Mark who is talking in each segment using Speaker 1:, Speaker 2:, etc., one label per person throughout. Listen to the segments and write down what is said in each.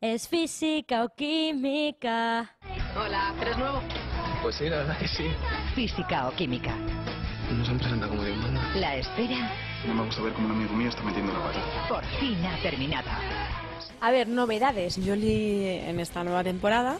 Speaker 1: ¿Es física o química?
Speaker 2: Hola, ¿eres nuevo?
Speaker 3: Pues sí, la verdad que sí.
Speaker 4: Física o química.
Speaker 3: Nos han presentado como Dios manda.
Speaker 4: La espera
Speaker 3: No me gusta ver cómo un amigo mío está metiendo la pata.
Speaker 4: por fin ha terminado.
Speaker 5: A ver, novedades. Jolie en esta nueva temporada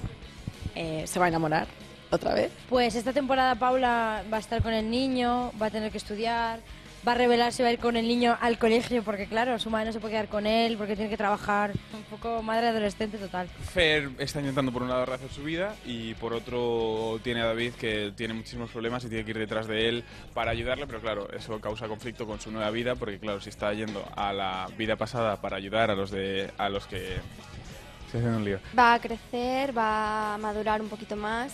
Speaker 5: eh, se va a enamorar otra vez.
Speaker 1: Pues esta temporada Paula va a estar con el niño, va a tener que estudiar, va a revelarse, va a ir con el niño al colegio porque claro, su madre no se puede quedar con él porque tiene que trabajar. Un poco madre adolescente total.
Speaker 6: Fer está intentando por un lado rehacer su vida y por otro tiene a David que tiene muchísimos problemas y tiene que ir detrás de él para ayudarle, pero claro, eso causa conflicto con su nueva vida porque claro, si está yendo a la vida pasada para ayudar a los de a los que se hacen un lío.
Speaker 7: Va a crecer, va a madurar un poquito más,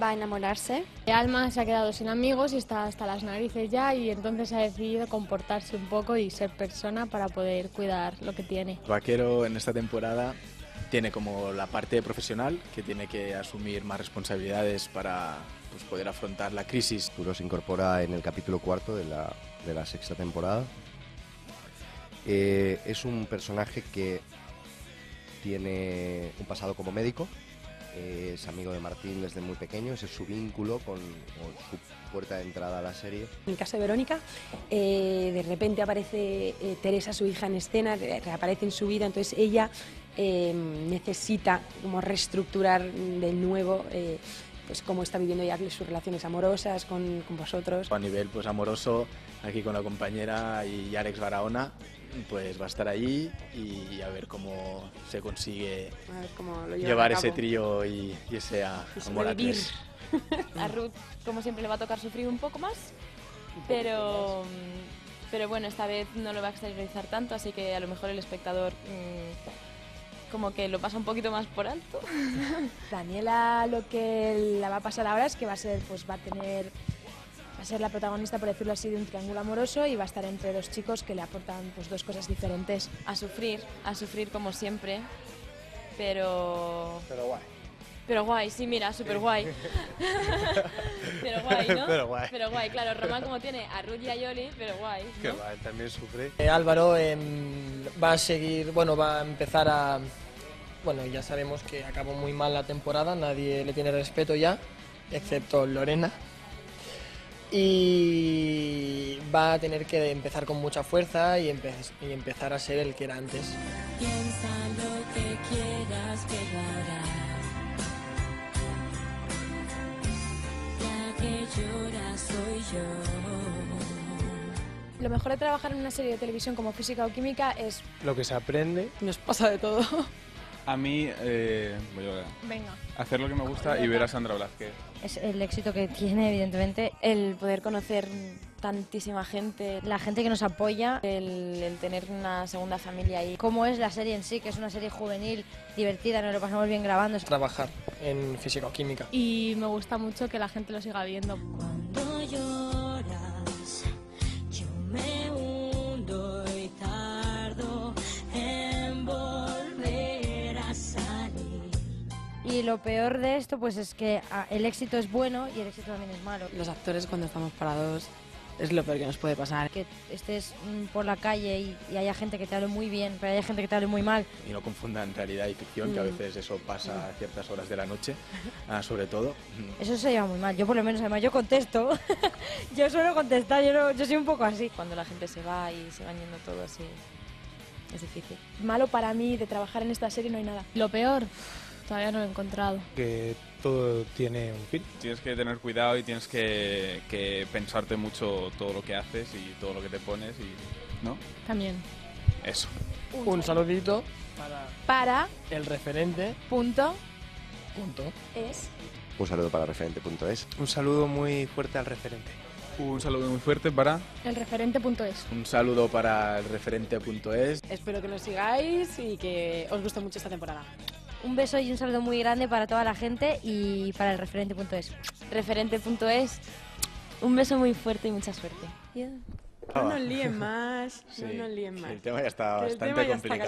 Speaker 7: va a enamorarse.
Speaker 8: Alma se ha quedado sin amigos y está hasta las narices ya y entonces ha decidido comportarse un poco y ser persona para poder cuidar lo que tiene.
Speaker 9: Vaquero en esta temporada tiene como la parte profesional que tiene que asumir más responsabilidades para pues, poder afrontar la crisis.
Speaker 10: Arturo se incorpora en el capítulo cuarto de la, de la sexta temporada. Eh, es un personaje que tiene un pasado como médico, es amigo de Martín desde muy pequeño, ese es su vínculo con, su puerta de entrada a la serie.
Speaker 5: En el caso de Verónica, eh, de repente aparece eh, Teresa, su hija, en escena, re- reaparece en su vida, entonces ella eh, necesita como reestructurar de nuevo pues cómo está viviendo ya sus relaciones amorosas con, con vosotros.
Speaker 9: A nivel pues amoroso, aquí con la compañera y Alex Barahona, pues va a estar ahí y a ver cómo se consigue
Speaker 5: cómo
Speaker 9: llevar ese trío y, y ese a-
Speaker 5: Y
Speaker 9: amor a tres.
Speaker 8: A Ruth, como siempre, le va a tocar sufrir un poco más, pero, pero bueno, esta vez no lo va a exteriorizar tanto, así que a lo mejor el espectador mm, como que lo pasa un poquito más por alto.
Speaker 11: Daniela lo que la va a pasar ahora es que va a ser, pues va a tener, va a ser la protagonista, por decirlo así, de un triángulo amoroso y va a estar entre dos chicos que le aportan pues dos cosas diferentes.
Speaker 8: A sufrir, a sufrir como siempre, pero...
Speaker 9: Pero guay.
Speaker 8: Pero guay, sí, mira, súper guay. pero guay, ¿no?
Speaker 9: Pero guay.
Speaker 8: Pero guay, claro, Román como tiene a Ruth y a Yoli, pero guay. ¿no?
Speaker 9: él también sufre.
Speaker 12: Eh, Álvaro em, va a seguir, bueno, va a empezar a... Bueno, ya sabemos que acabó muy mal la temporada, nadie le tiene respeto ya, excepto Lorena. Y va a tener que empezar con mucha fuerza y, empe- y empezar a ser el que era antes.
Speaker 1: Piensa lo que quieras, que llora soy yo.
Speaker 11: Lo mejor de trabajar en una serie de televisión como física o química es
Speaker 12: Lo que se aprende.
Speaker 5: Nos pasa de todo.
Speaker 6: A mí eh, voy a
Speaker 8: Venga.
Speaker 6: hacer lo que me gusta y ver a Sandra Blázquez.
Speaker 1: Es el éxito que tiene, evidentemente.
Speaker 8: El poder conocer tantísima gente,
Speaker 1: La gente que nos apoya,
Speaker 8: el, el tener una segunda familia ahí.
Speaker 1: cómo es la serie en sí, que es una serie juvenil, divertida, nos lo pasamos bien grabando.
Speaker 12: Trabajar en física o química.
Speaker 8: Y me gusta mucho que la gente lo siga viendo.
Speaker 1: Cuando lloras, yo me hundo y tardo en volver a salir. Y lo peor de esto, pues es que ah, el éxito es bueno y el éxito también es malo.
Speaker 5: Los actores cuando estamos parados es lo peor que nos puede pasar.
Speaker 1: Que estés mm, por la calle y, y haya gente que te hable muy bien, pero haya gente que te hable muy mal.
Speaker 9: Y no confundan realidad y ficción, que a veces eso pasa a ciertas horas de la noche, ah, sobre todo.
Speaker 1: Eso se lleva muy mal. Yo por lo menos, además, yo contesto. yo suelo contestar, yo, no- yo soy un poco así.
Speaker 8: Cuando la gente se va y se van yendo todo así, es difícil.
Speaker 11: malo para mí de trabajar en esta serie no hay nada.
Speaker 8: Lo peor, todavía no lo he encontrado.
Speaker 12: Que todo tiene un fin.
Speaker 6: Tienes que tener cuidado y tienes que, que pensarte mucho todo lo que haces y todo lo que te pones y ¿no?
Speaker 8: También.
Speaker 6: Eso.
Speaker 12: Un saludito para
Speaker 11: Para
Speaker 12: el referente.
Speaker 11: punto
Speaker 12: Punto.
Speaker 11: es
Speaker 10: Un saludo para referente.es.
Speaker 12: Un saludo muy fuerte al referente.
Speaker 6: Un saludo muy fuerte para
Speaker 8: El referente.es.
Speaker 9: Un saludo para el referente.es.
Speaker 5: Espero que nos sigáis y que os guste mucho esta temporada.
Speaker 1: Un beso y un saludo muy grande para toda la gente y para el referente.es.
Speaker 8: Referente.es. Un beso muy fuerte y mucha suerte.
Speaker 5: No nos líen más,
Speaker 9: Sí,
Speaker 5: no nos líen más.
Speaker 9: el tema ya está bastante complicado.